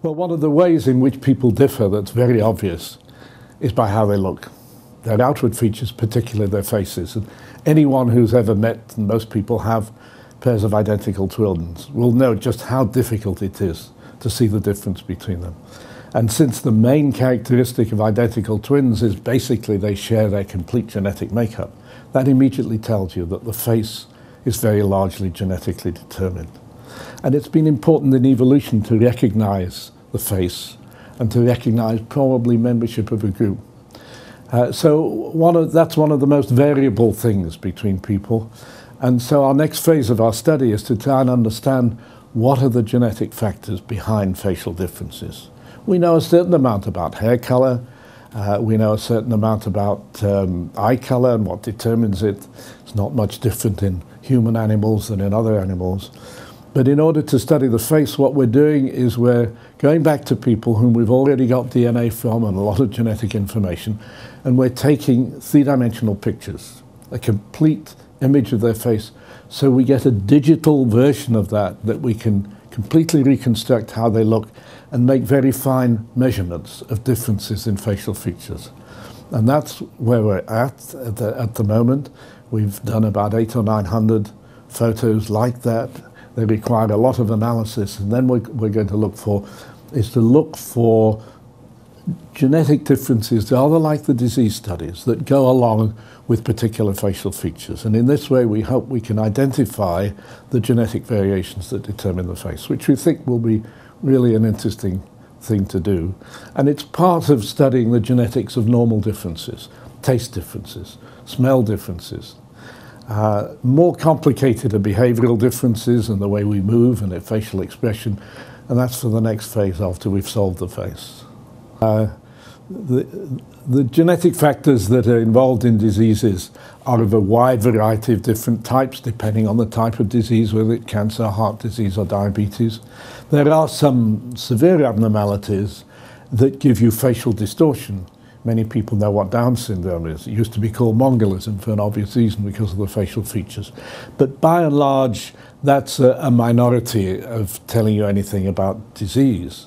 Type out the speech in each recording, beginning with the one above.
Well, one of the ways in which people differ that's very obvious is by how they look. Their outward features, particularly their faces. And anyone who's ever met, and most people have, pairs of identical twins will know just how difficult it is to see the difference between them. And since the main characteristic of identical twins is basically they share their complete genetic makeup, that immediately tells you that the face is very largely genetically determined. And it's been important in evolution to recognize the face and to recognize probably membership of a group. Uh, so one of, that's one of the most variable things between people. And so our next phase of our study is to try and understand what are the genetic factors behind facial differences. We know a certain amount about hair color, uh, we know a certain amount about um, eye color and what determines it. It's not much different in human animals than in other animals. But in order to study the face, what we're doing is we're going back to people whom we've already got DNA from and a lot of genetic information, and we're taking three-dimensional pictures, a complete image of their face, so we get a digital version of that that we can completely reconstruct how they look and make very fine measurements of differences in facial features. And that's where we're at at the, at the moment. We've done about eight or 900 photos like that they require a lot of analysis. And then we're, we're going to look for is to look for genetic differences, rather like the disease studies, that go along with particular facial features. And in this way, we hope we can identify the genetic variations that determine the face, which we think will be really an interesting thing to do. And it's part of studying the genetics of normal differences, taste differences, smell differences, uh, more complicated are behavioral differences in the way we move and facial expression, and that's for the next phase after we've solved the face. Uh, the, the genetic factors that are involved in diseases are of a wide variety of different types, depending on the type of disease, whether it's cancer, heart disease, or diabetes. There are some severe abnormalities that give you facial distortion. Many people know what Down syndrome is. It used to be called Mongolism for an obvious reason because of the facial features. But by and large, that's a, a minority of telling you anything about disease.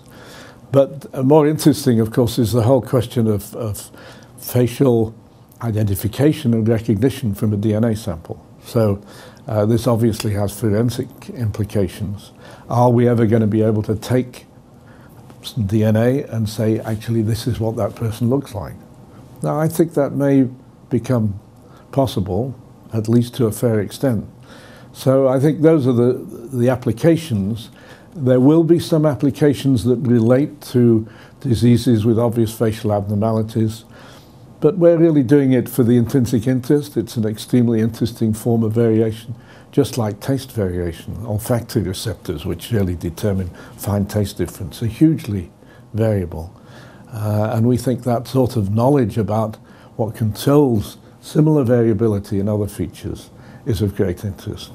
But more interesting, of course, is the whole question of, of facial identification and recognition from a DNA sample. So uh, this obviously has forensic implications. Are we ever going to be able to take DNA and say, actually, this is what that person looks like. Now, I think that may become possible, at least to a fair extent. So I think those are the, the applications. There will be some applications that relate to diseases with obvious facial abnormalities, but we're really doing it for the intrinsic interest. It's an extremely interesting form of variation just like taste variation, olfactory receptors, which really determine fine taste difference, are hugely variable. Uh, and we think that sort of knowledge about what controls similar variability in other features is of great interest.